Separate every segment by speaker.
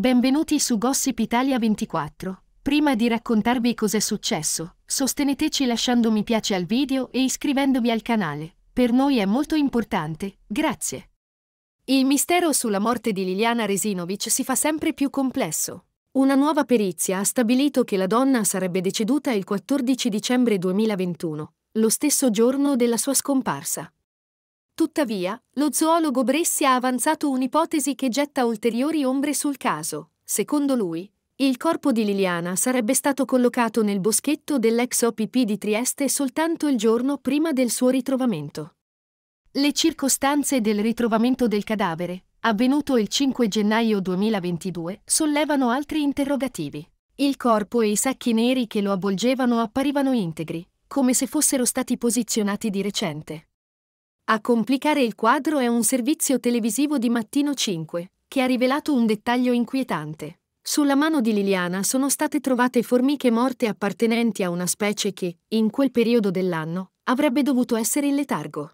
Speaker 1: Benvenuti su Gossip Italia 24. Prima di raccontarvi cos'è successo, sosteneteci lasciando mi piace al video e iscrivendovi al canale. Per noi è molto importante, grazie. Il mistero sulla morte di Liliana Resinovic si fa sempre più complesso. Una nuova perizia ha stabilito che la donna sarebbe deceduta il 14 dicembre 2021, lo stesso giorno della sua scomparsa. Tuttavia, lo zoologo Bressi ha avanzato un'ipotesi che getta ulteriori ombre sul caso. Secondo lui, il corpo di Liliana sarebbe stato collocato nel boschetto dell'ex OPP di Trieste soltanto il giorno prima del suo ritrovamento. Le circostanze del ritrovamento del cadavere, avvenuto il 5 gennaio 2022, sollevano altri interrogativi. Il corpo e i sacchi neri che lo avvolgevano apparivano integri, come se fossero stati posizionati di recente. A complicare il quadro è un servizio televisivo di Mattino 5, che ha rivelato un dettaglio inquietante. Sulla mano di Liliana sono state trovate formiche morte appartenenti a una specie che, in quel periodo dell'anno, avrebbe dovuto essere in letargo.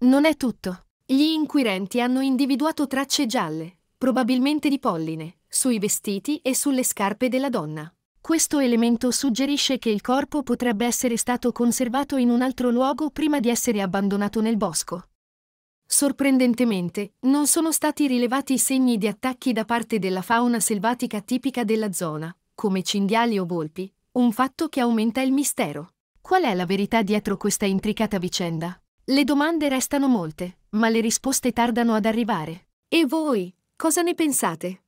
Speaker 1: Non è tutto. Gli inquirenti hanno individuato tracce gialle, probabilmente di polline, sui vestiti e sulle scarpe della donna. Questo elemento suggerisce che il corpo potrebbe essere stato conservato in un altro luogo prima di essere abbandonato nel bosco. Sorprendentemente, non sono stati rilevati segni di attacchi da parte della fauna selvatica tipica della zona, come cinghiali o volpi, un fatto che aumenta il mistero. Qual è la verità dietro questa intricata vicenda? Le domande restano molte, ma le risposte tardano ad arrivare. E voi, cosa ne pensate?